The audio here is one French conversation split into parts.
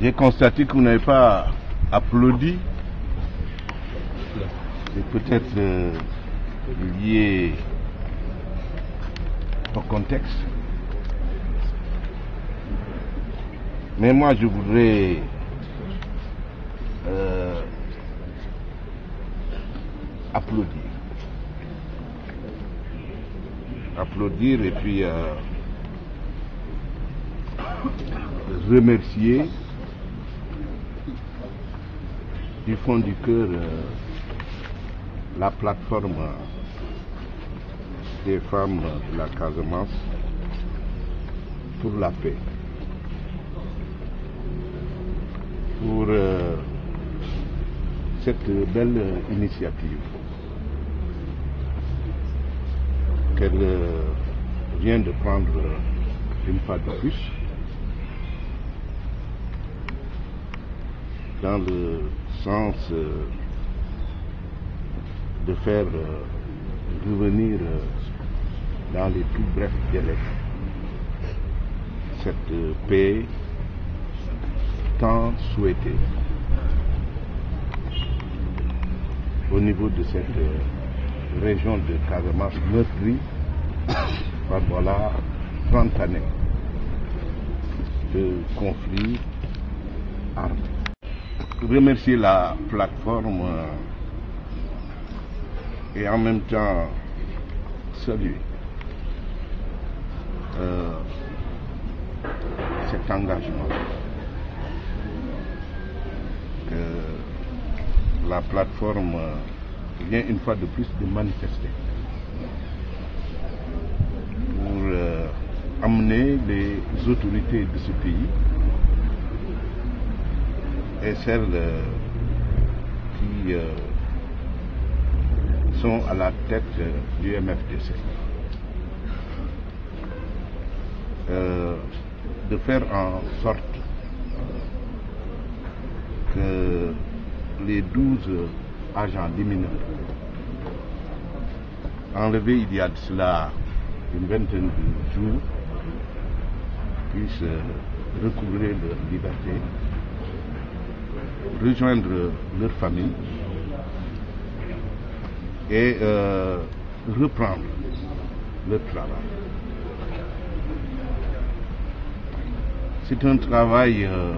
J'ai constaté que vous n'avez pas applaudi. C'est peut-être euh, lié au contexte. Mais moi, je voudrais euh, applaudir. Applaudir et puis euh, remercier du fond du cœur euh, la plateforme des femmes de la Casamance pour la paix. Pour euh, cette belle initiative qu'elle euh, vient de prendre une fois de plus dans le sens euh, de faire euh, revenir euh, dans les plus brefs délais cette paix tant souhaitée au niveau de cette région de Casamance meurtrie par voilà 30 années de conflits armés. Remercier la plateforme euh, et en même temps saluer euh, cet engagement que la plateforme euh, vient une fois de plus de manifester pour euh, amener les autorités de ce pays et celles euh, qui euh, sont à la tête euh, du MFDC de faire en sorte que les 12 agents mineurs enlevés il y a de cela une vingtaine de jours puissent recouvrer leur liberté, rejoindre leur famille et euh, reprendre leur travail. C'est un travail euh,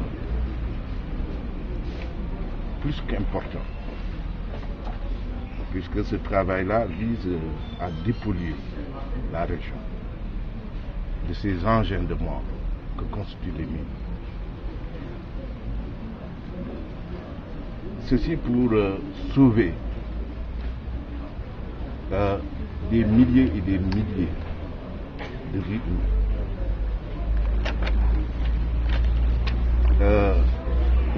plus qu'important, puisque ce travail-là vise euh, à dépolluer la région de ces engins de mort que constituent les mines. Ceci pour euh, sauver des milliers et des milliers de vies. Euh,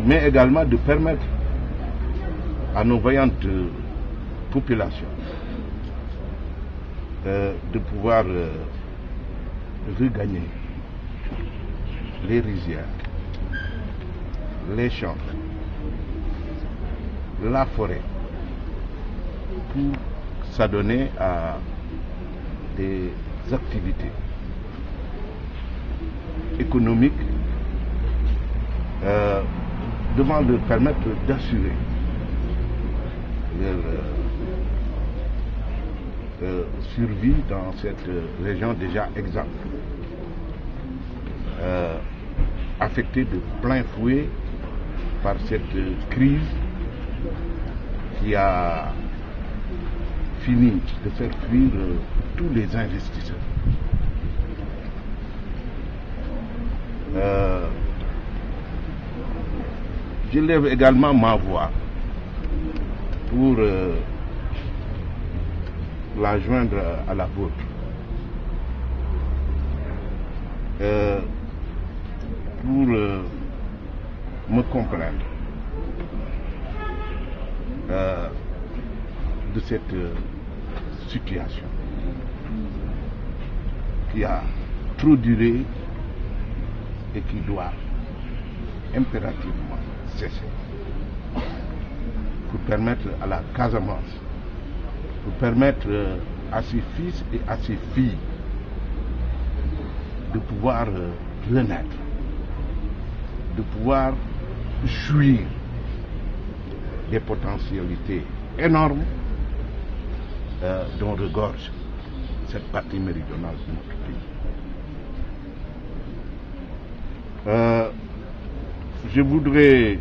mais également de permettre à nos vaillantes euh, populations de pouvoir regagner les rizières, les champs, la forêt, pour s'adonner à des activités économiques euh, devant leur permettre d'assurer leur euh, euh, survie dans cette région déjà exsangue, euh, affectée de plein fouet par cette crise qui a fini de faire fuir euh, tous les investisseurs. Euh, je lève également ma voix pour euh, la joindre à la vôtre. Euh, pour me comprendre euh, de cette euh, situation qui a trop duré et qui doit impérativement cesser pour permettre à la Casamance, pour permettre euh, à ses fils et à ses filles de pouvoir renaître, de pouvoir jouir des potentialités énormes euh, dont regorge cette partie méridionale de notre pays. Euh, je voudrais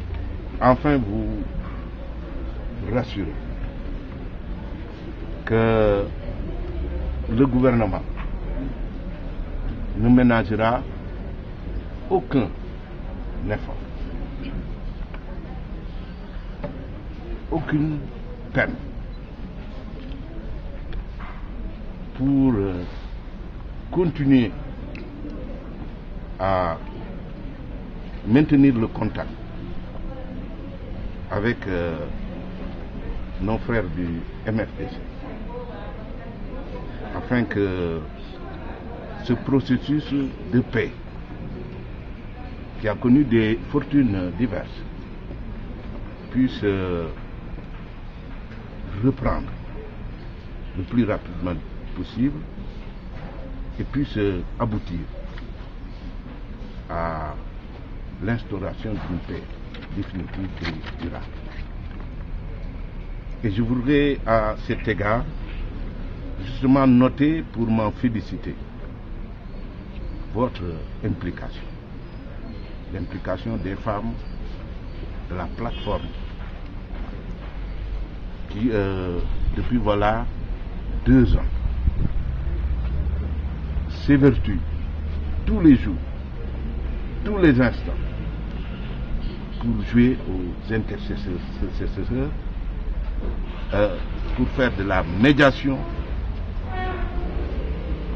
enfin vous rassurer que le gouvernement ne ménagera aucun effort, aucune peine. Pour euh, continuer à maintenir le contact avec euh, nos frères du MFDC afin que ce processus de paix qui a connu des fortunes diverses puisse euh, reprendre le plus rapidement possible et puisse aboutir à l'instauration d'une paix définitive et durable. Et je voudrais à cet égard justement noter pour m'en féliciter votre implication, l'implication des femmes de la plateforme qui, euh, depuis voilà deux ans, s'évertue tous les jours, tous les instants, pour jouer aux intercesseurs, euh, pour faire de la médiation,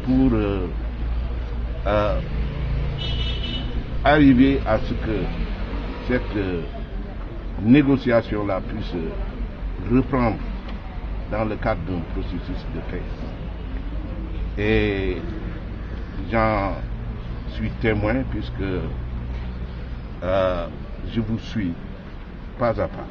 pour euh, arriver à ce que cette négociation-là puisse reprendre dans le cadre d'un processus de paix. Et j'en suis témoin puisque euh, je vous suis pas à pas